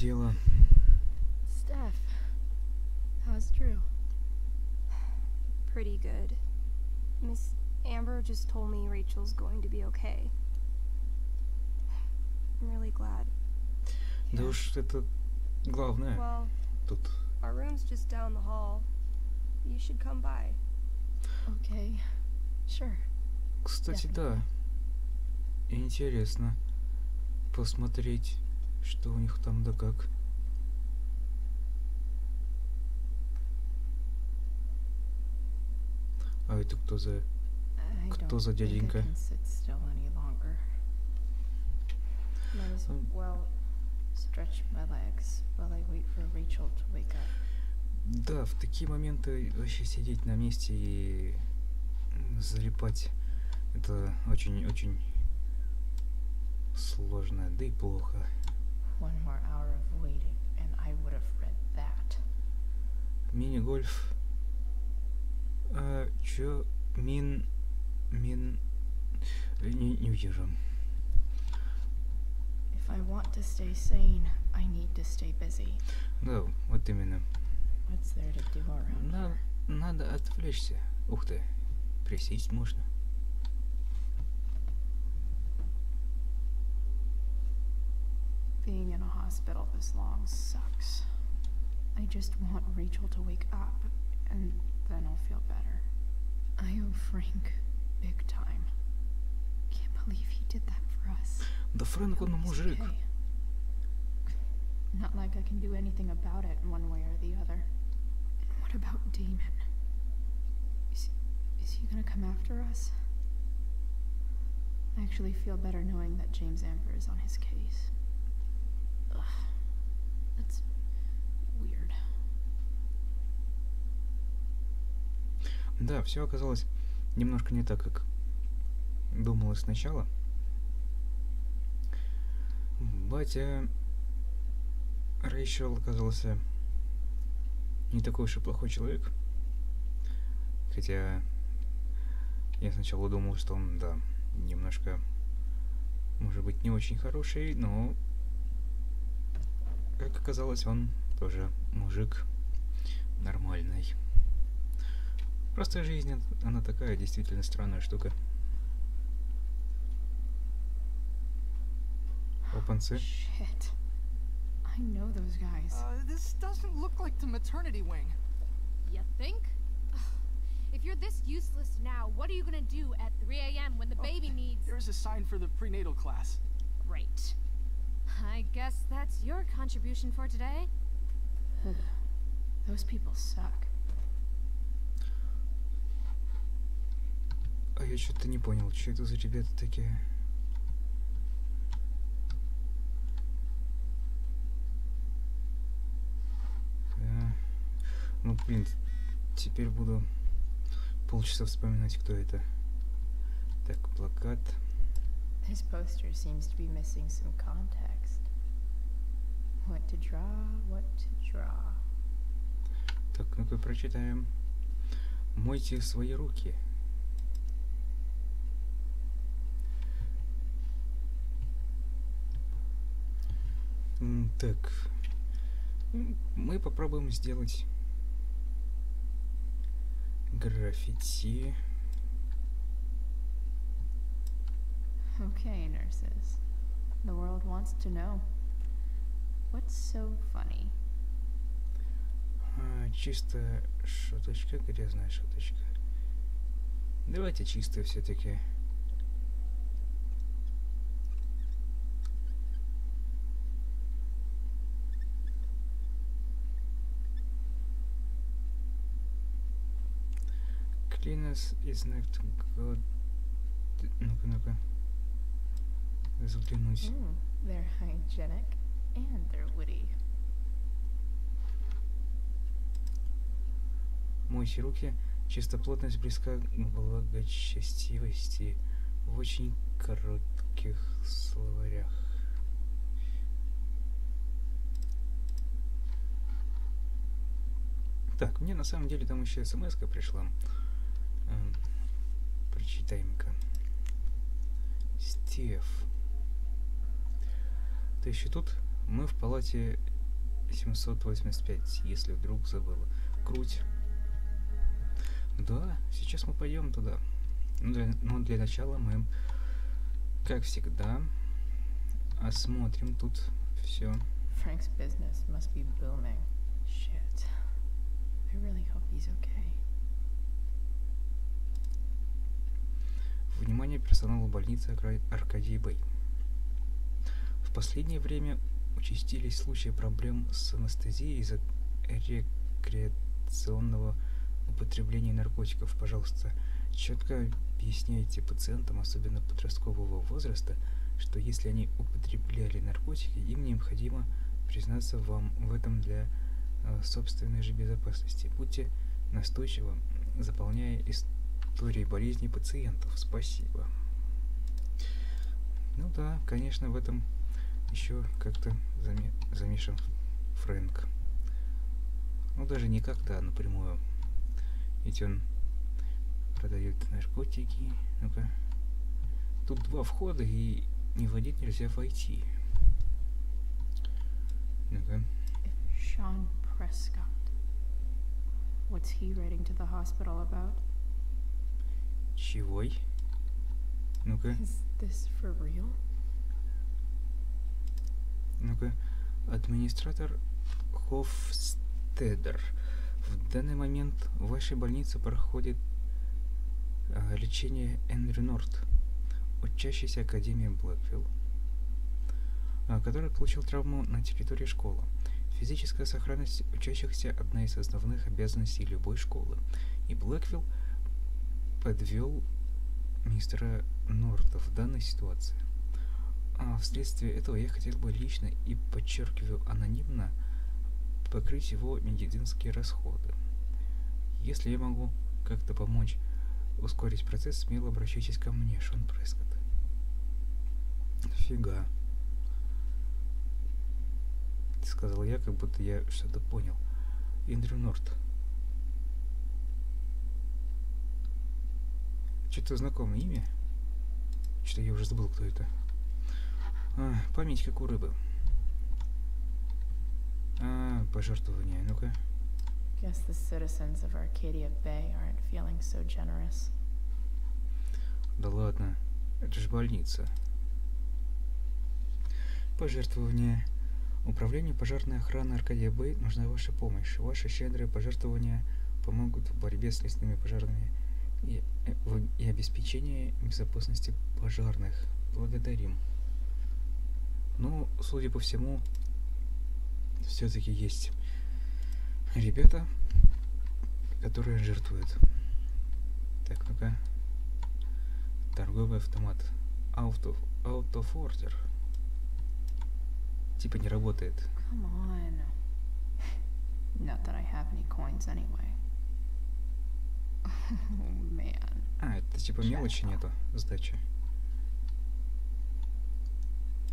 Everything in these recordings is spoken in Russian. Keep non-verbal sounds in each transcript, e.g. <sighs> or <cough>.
дела? Steph, how's Drew? Pretty good. Miss Amber just told me Rachel's going to be okay. I'm really glad. Да уж это главное Well, тут. our room's just down the hall. You should come by. Okay, sure. Кстати, Definitely. да. Интересно посмотреть, что у них там да как. А это кто за... Кто за дяденька? Да, в такие моменты вообще сидеть на месте и залипать, это очень-очень сложно, да и плохо. One more hour of waiting, and I would have read that. Мини-гольф. А, чё? Мин... Мин... Не, не вижу. If I want to stay sane, I need to stay busy. Да, вот именно. What's there to do around here? надо отвлечься. Ух ты, присесть можно. hospital this long sucks. I just want Rachel to wake up, and then I'll feel better. I owe Frank big time. Can't believe he did that for us. Да Фрэнк, он Hope he's мужик. okay. Not like I can do anything about it one way or the other. And what about Damon? Is, is he gonna come after us? I actually feel better knowing that James Amber is on his case. That's weird. Да, все оказалось немножко не так, как думалось сначала. Батя Рэйчел оказался не такой уж и плохой человек. Хотя я сначала думал, что он, да, немножко, может быть, не очень хороший, но, как оказалось, он тоже мужик нормальный. Просто жизнь, она такая действительно странная штука. Опанцы. Shit. I know those guys. Uh, this doesn't look like the maternity wing. You think? If you're this useless now, what are you gonna do at 3 a.m. when the Oh, baby needs. There's a sign for the prenatal class. Great. I guess that's your contribution for today. <sighs> Those people suck. А я что-то не понял, что это за ребята такие? Да. Ну, блин, теперь буду полчаса вспоминать, кто это. Так, плакат. This poster seems to be missing some context. What to draw, what to draw. Так, ну-ка прочитаем. Мойте свои руки. Так. Мы попробуем сделать граффити. Okay, nurses. The world wants to know. What's so funny? А, чисто шуточка, грязная шуточка. Давайте чисто все-таки. Cleaners is not good. Ну-ка, ну-ка. Взглянуть. Ooh, they're hygienic and they're witty. Мойте руки. Чистоплотность близка к благочестивости в очень коротких словарях. Так, мне на самом деле там еще смс пришла. Эм, Прочитаем-ка. Стив. Ты еще тут? Мы в палате 785, если вдруг забыла. Круть. Да, сейчас мы пойдем туда. Но для, но для начала мы, как всегда, осмотрим тут все. Frank's business must be booming. Shit. I really hope he's okay. Внимание персонала больницы Аркадий Бэй. В последнее время участились случаи проблем с анестезией из-за рекреационного употребления наркотиков. Пожалуйста, четко объясняйте пациентам, особенно подросткового возраста, что если они употребляли наркотики, им необходимо признаться вам в этом для э, собственной же безопасности. Будьте настойчивы, заполняя истории болезней пациентов. Спасибо. Ну да, конечно, в этом еще как-то заме- замешан Фрэнк. Ну даже не как-то, а напрямую. Ведь он продает наркотики. Ну-ка. Тут два входа, и не вводить нельзя войти. Ну-ка. Sean Prescott. What's he writing to the hospital about? Чегой? Ну-ка, Is this for real? Ну-ка. Администратор Хофстедер. В данный момент в вашей больнице проходит а, лечение Эндрю Норт, учащийся Академии Блэквилл, а, который получил травму на территории школы. Физическая сохранность учащихся – одна из основных обязанностей любой школы, и Блэквилл подвел мистера Норта в данной ситуации. А вследствие этого я хотел бы лично и, подчеркиваю, анонимно покрыть его медицинские расходы. Если я могу как-то помочь ускорить процесс, смело обращайтесь ко мне, Шон Прескотт. Фига. Сказал я, как будто я что-то понял. Эндрю Норт. Что-то знакомое имя? Что-то я уже забыл, кто это. А, память как у рыбы. А, пожертвование, ну-ка. Guess the citizens of Arcadia Bay aren't feeling so generous. Да ладно, это же больница. Пожертвование. Управлению пожарной охраны Аркадия Бэй нужна ваша помощь. Ваши щедрые пожертвования помогут в борьбе с лесными пожарными и, э, и обеспечении безопасности пожарных. Благодарим. Ну, судя по всему, все-таки есть ребята, которые жертвуют. Так, ну-ка. Торговый автомат. Типа не работает. Come on. Not that I have any coins anyway. <laughs> Oh man. А, это типа мелочи нету сдачи.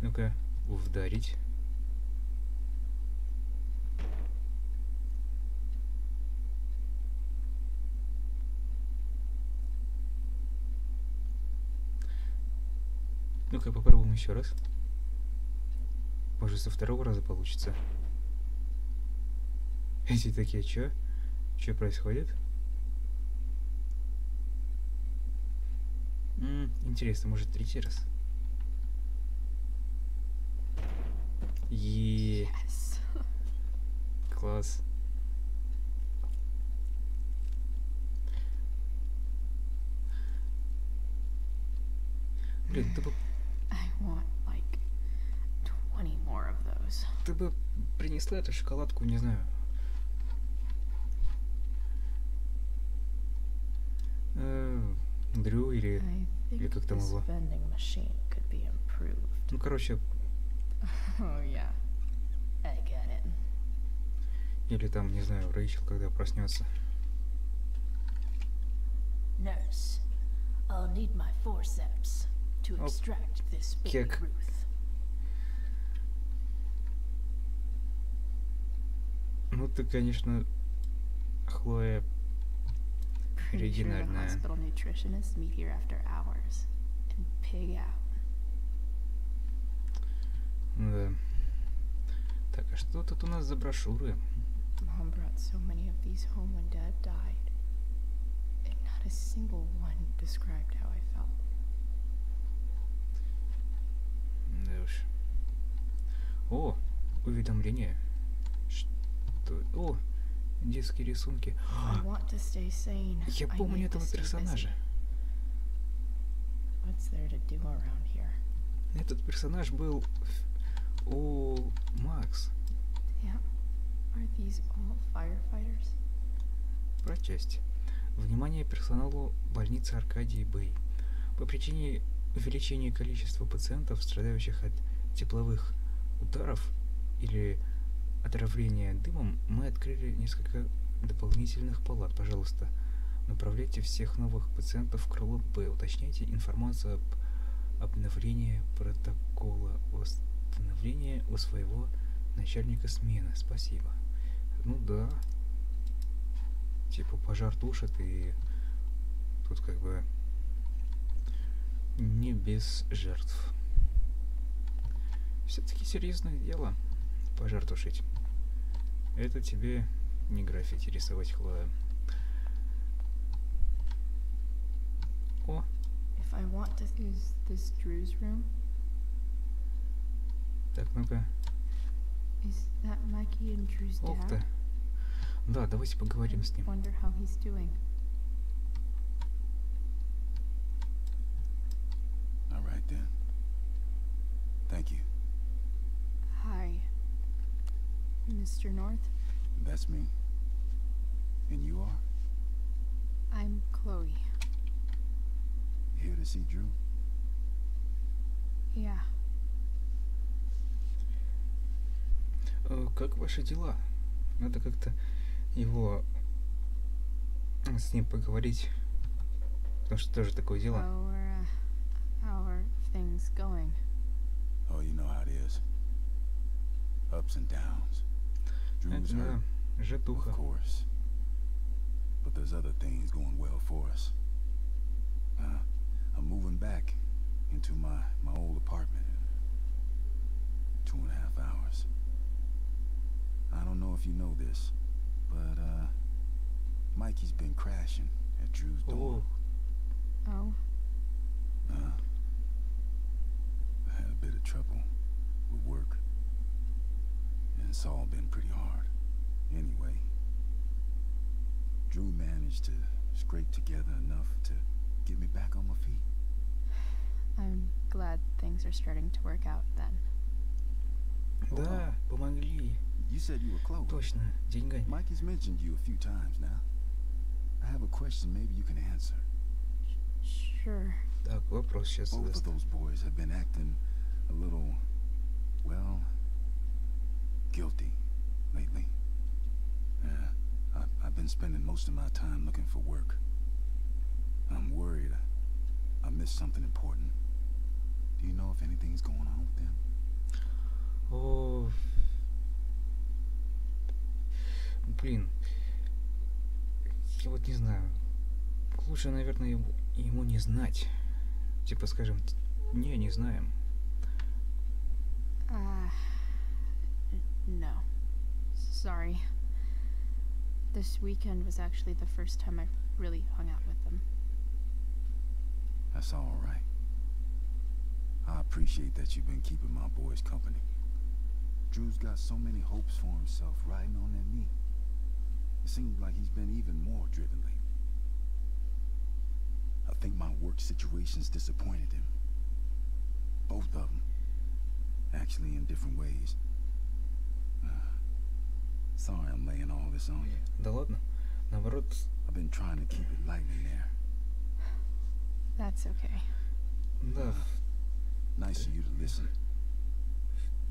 Ну-ка, вдарить. Ну-ка, попробуем еще раз. Может, со второго раза получится. <laughs> Эти такие, чё? Чё происходит? М, интересно, может, третий раз? Е, Yes. класс. Блин, ты бы, I want like 20 more of those. ты бы принесла эту шоколадку, не знаю. Э, Дрю или... Think как там его? Ну, короче, Oh yeah. I get it. или там, не знаю, Рэйчел, когда проснется. Nurse, I'll need my forceps to Oh, extract this baby. Ruth. Ну, ты, конечно, Хлоя Pretty sure the оригинальная. hospital nutritionists meet here after hours and pig out. Ну Да. Так, а что тут у нас за брошюры? Mom brought so many of these home when Dad died. And not a single one described how I felt. Да уж. О, уведомление. Что? О, детские рисунки. Я помню этого персонажа. Этот персонаж был у Макс. Yeah. Are these all firefighters? Про часть. Внимание персоналу больницы Аркадии Бэй. По причине увеличения количества пациентов, страдающих от тепловых ударов или отравления дымом, мы открыли несколько дополнительных палат. Пожалуйста, направляйте всех новых пациентов в крыло Б. Уточняйте информацию об обновлении протокола восстановления у своего начальника смены. Спасибо. Ну да, типа пожар тушит и тут как бы не без жертв. Все-таки серьезное дело пожар тушить. Это тебе не граффити рисовать, Хлоя. О, If I want to use this Drew's room, так, ну-ка. is that Mikey and Drew's Ух dad? ты. Да, давайте поговорим с I ним. wonder how he's doing. All right then. Thank you. Hi, Mr. North. That's me. And you are? I'm Chloe. Here to see Drew? Yeah. Как ваши дела? Надо как-то его с ним поговорить. Потому что тоже такое дело. How are, uh, things going? Oh, you know how it is. Ups and downs. Drew's Это hurt, of course. But there's other things going well for us. Uh, I'm moving back into my, my old apartment in two and a half hours. I don't know if you know this, but uh, Mikey's been crashing at Drew's О, dorm. Oh, Uh, I had a bit of trouble with work. And it's all been pretty hard. Anyway, Drew managed to scrape together enough to get me back on my feet. I'm glad things are starting to work out then. Hold да, on. помогли. You said you were Chloe. Точно, деньгами. Mikey's mentioned you a few times now. I have a question maybe you can answer. Sure. Так, вопрос сейчас Both of задаст. those boys have been acting a little, well, guilty lately. Yeah, I, I've been spending most of my time looking for work. I'm worried I missed something important. Do you know if anything's going on with them? О, блин, я вот не знаю. Лучше, наверное, ему, ему не знать. Типа, скажем, т- не, не знаем. Uh, n- no. Sorry. This weekend was actually the first time I really hung out with them. That's all right. I appreciate that you've been keeping my boys company. Drew's got so many hopes for himself riding on that knee. It seems like he's been even more driven lately. I think my work situation's disappointed him. Both of them. Actually, in different ways. Uh, <sighs> sorry I'm laying all this on you. Да ладно. Наоборот, I've been trying to keep it light in there. That's okay. да, Nice of you to listen.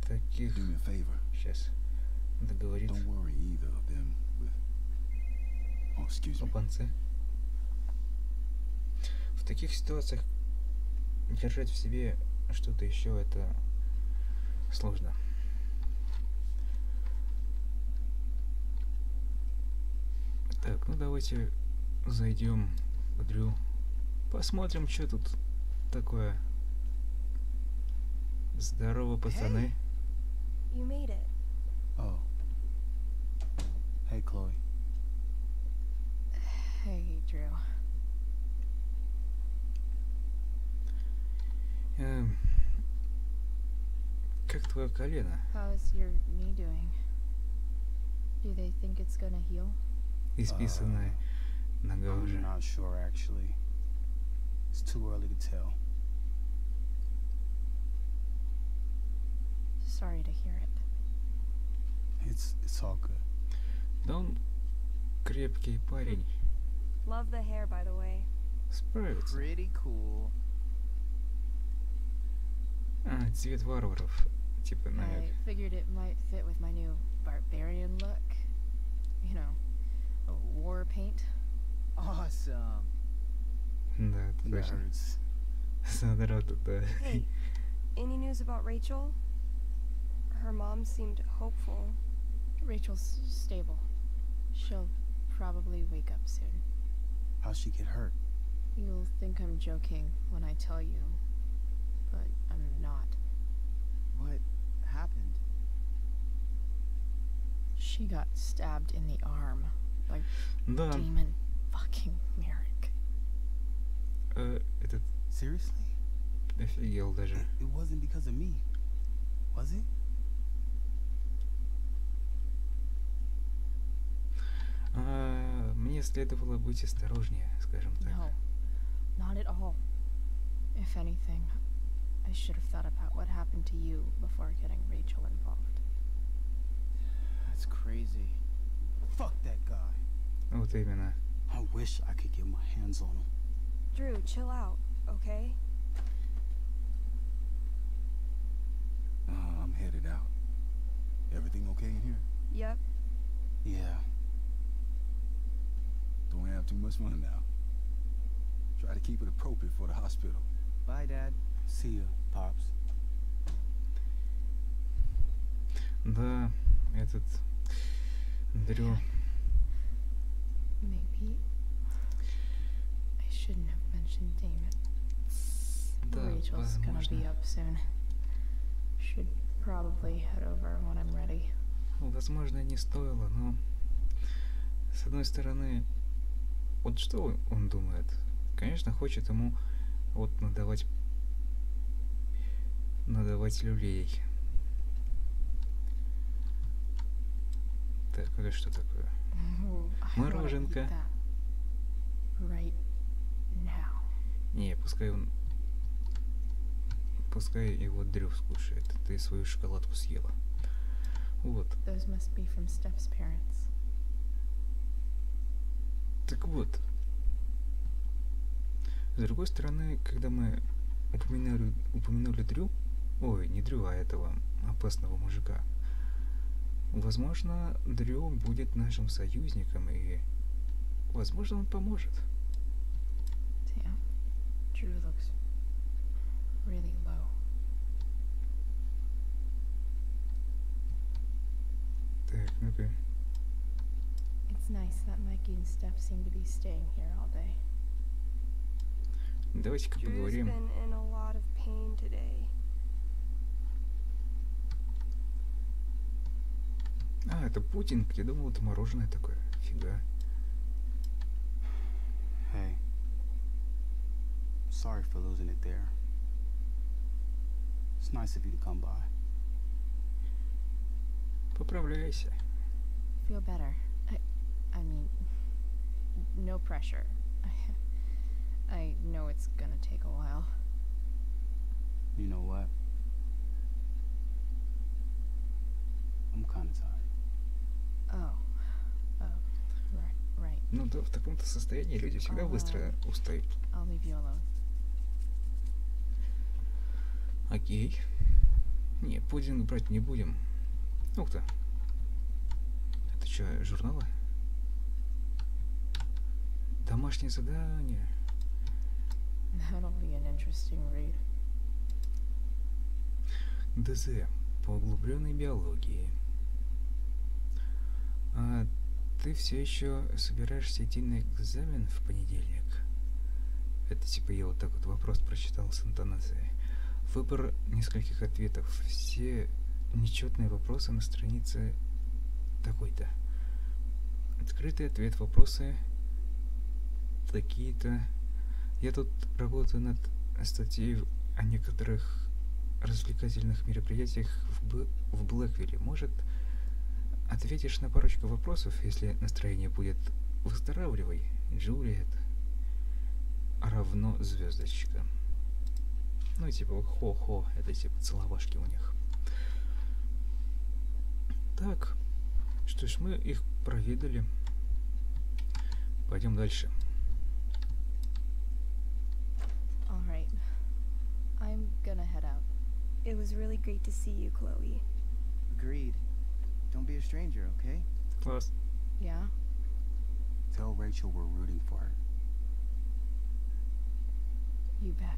в таких... Do me a favor. Сейчас. Договорит Don't worry either of them with. Oh, панце. В таких ситуациях держать в себе что-то еще это сложно. Так, ну давайте зайдем к Дрю. Посмотрим, что тут такое. Здорово, пацаны. You made it. Oh. Hey, Chloe. Hey, Drew. Эм, как твое колено? How's your knee doing? Do they think it's gonna heal? Исписанная нога I'm уже. not sure, actually. It's too early to tell. Sorry to hear it. It's it's all good. Да он крепкий парень. Love the hair, by the way. Справится. Pretty cool. А, цвет варваров. Типа I намек. figured it might fit with my new barbarian look. You know, a war paint. Awesome. Да, точно. Nerds. <laughs> Задрот это. Hey, <laughs> any news about Rachel? Her mom seemed hopeful. Rachel's stable. She'll probably wake up soon. How'd she get hurt? You'll think I'm joking when I tell you, but I'm not. What happened? She got stabbed in the arm by Да, Demon fucking Merrick. э, этот Seriously? офигел даже. It, it wasn't because of me, was it? А, мне следовало быть осторожнее, скажем так. No, not at all. If anything, I should have thought about what happened to you before getting Rachel involved. That's crazy. Fuck that guy. Вот именно. I wish I could get my hands on him. Drew, chill out, okay? Uh, I'm headed out. Everything okay in here? Yep. Yeah. Don't have too much fun now. Try to keep it appropriate for the hospital. Bye, Dad. See ya, pops. Да, этот Дрю. Maybe I shouldn't have mentioned Damon. Да, Rachel's gonna be возможно. up soon. Should probably head over when I'm ready. Возможно, не стоило, но с одной стороны, вот что он- думает? Конечно, хочет ему вот надавать надавать люлей. Так, это что такое? Мороженка. Right. Не, пускай он... Пускай его Дрю скушает. Ты свою шоколадку съела. Вот. Those must be from Steph's parents. Так вот. С другой стороны, когда мы упомянули, упомянули Дрю, ой, не Дрю, а этого опасного мужика, возможно, Дрю будет нашим союзником и, возможно, он поможет. Damn. Drew looks really low. Так, ну-ка. Давайте-ка поговорим. А, это пудинг. Я думал, это мороженое такое. Фига. Hey. Sorry for losing it there. It's nice of you to come by. Поправляйся. Feel better. I, mean, no pressure. I, I know it's gonna take a while. You know what? I'm kind of tired. Oh. Oh. Right. Right. Ну да, в таком-то состоянии люди всегда Ага. быстро устают. I'll leave you alone. Окей. Не, пудинг брать не будем. Ух ты. Это что, журналы? Домашнее задание. That'll be an interesting read. ДЗ по углубленной биологии. А ты все еще собираешься идти на экзамен в понедельник? Это типа я вот так вот вопрос прочитал с интонацией. Выбор нескольких ответов. Все нечетные вопросы на странице такой-то. Открытый ответ, вопросы такие-то. Я тут работаю над статьей о некоторых развлекательных мероприятиях в, Б... в Блэквилле. Может, ответишь на парочку вопросов, если настроение будет выздоравливай, Джулиет равно звездочка. Ну типа хо-хо, это типа целовашки у них. Так, что ж, мы их провидали. Пойдем дальше. I'm gonna head out. It was really great to see you, Chloe. Agreed. Don't be a stranger, okay? Close. Yeah? Tell Rachel we're rooting for her. You bet.